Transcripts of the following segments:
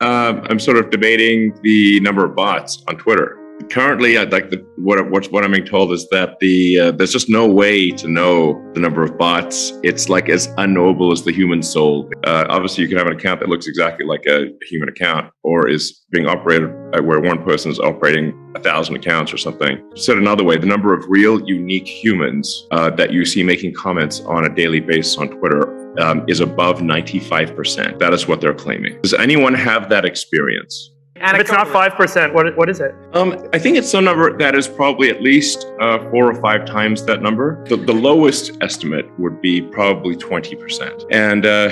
Uh, I'm sort of debating the number of bots on Twitter. Currently, I'd like the, what what what I'm being told is that the uh, there's just no way to know the number of bots. It's like as unknowable as the human soul. Uh, obviously, you can have an account that looks exactly like a human account, or is being operated where one person is operating a thousand accounts or something. Said another way, the number of real unique humans uh, that you see making comments on a daily basis on Twitter um, is above 95%. That is what they're claiming. Does anyone have that experience? And if it's not 5%, what, what is it? Um, I think it's some number that is probably at least uh, four or five times that number. The, the lowest estimate would be probably 20%. And, uh,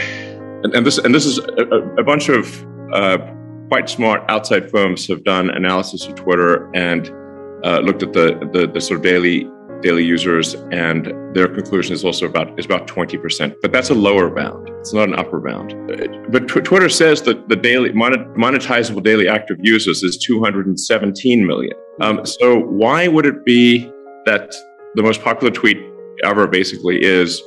and, and, this, and this is a, a bunch of uh, quite smart outside firms have done analysis of Twitter and uh, looked at the, the, the sort of daily daily users, and their conclusion is also about is about 20%. But that's a lower bound. It's not an upper bound. But tw- Twitter says that the daily monetizable daily active users is 217 million. Um, so why would it be that the most popular tweet ever basically is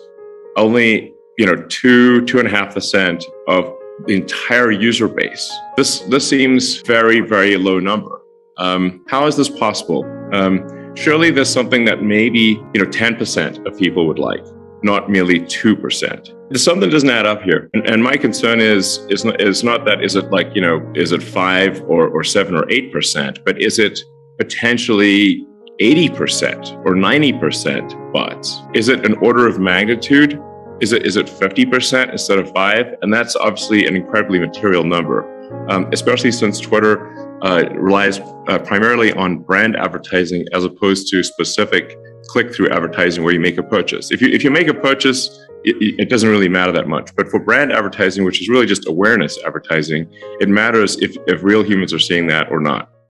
only you know two two and a half percent of the entire user base? This this seems very very low number. Um, how is this possible? Um, surely there's something that maybe, you know, 10% of people would like, not merely 2%. There's something doesn't add up here. And, and my concern is, is, not, is not that, is it like, you know, is it five or, or seven or 8%, but is it potentially 80% or 90% bots? Is it an order of magnitude? Is it, is it 50% instead of five? And that's obviously an incredibly material number, um, especially since Twitter uh, relies uh, primarily on brand advertising as opposed to specific click-through advertising where you make a purchase. If you if you make a purchase, it, it, doesn't really matter that much. But for brand advertising, which is really just awareness advertising, it matters if if real humans are seeing that or not.